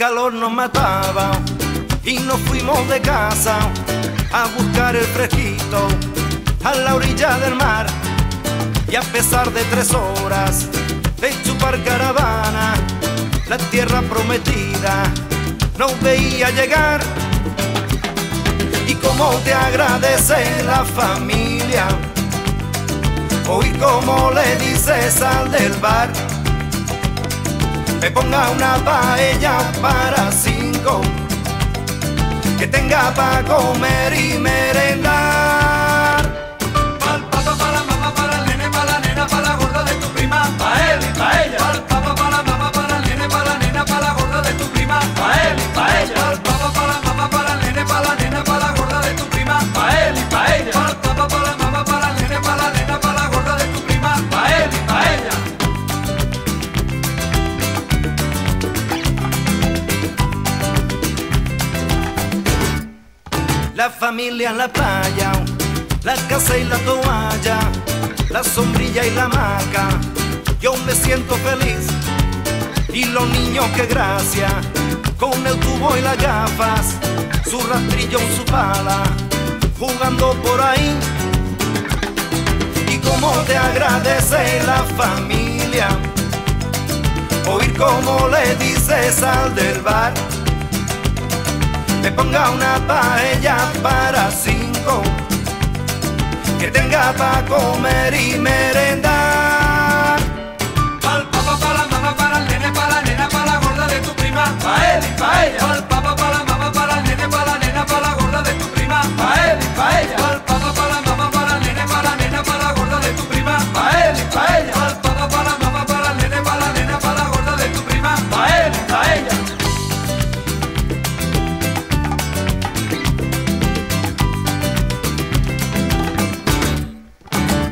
calor nos mataba y nos fuimos de casa a buscar el fresquito a la orilla del mar. Y a pesar de tres horas de chupar caravana, la tierra prometida no veía llegar. Y como te agradece la familia, oír como le dices al del bar, me ponga una paella para cinco, que tenga para comer y merendar. La familia en la playa, la casa y la toalla, la sombrilla y la hamaca. Yo me siento feliz. Y los niños, que gracia, con el tubo y las gafas, su rastrillo su pala, jugando por ahí. Y como te agradece la familia, oír como le dices al del bar me ponga una paella para cinco, que tenga para comer y merendar. Pa'l papá, pa' la mamá, para el nene, pa' la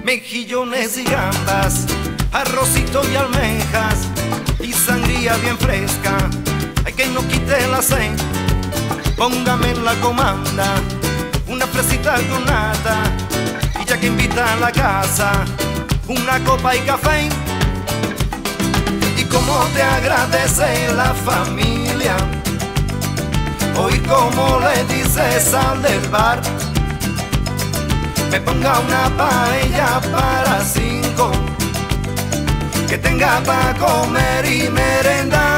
Mejillones y gambas, arrocito y almejas, y sangría bien fresca. Hay que no quite la sed, póngame en la comanda, una fresita con y ya que invita a la casa, una copa y café. Y como te agradece la familia, oír como le dices al del bar me ponga una paella para cinco, que tenga para comer y merendar.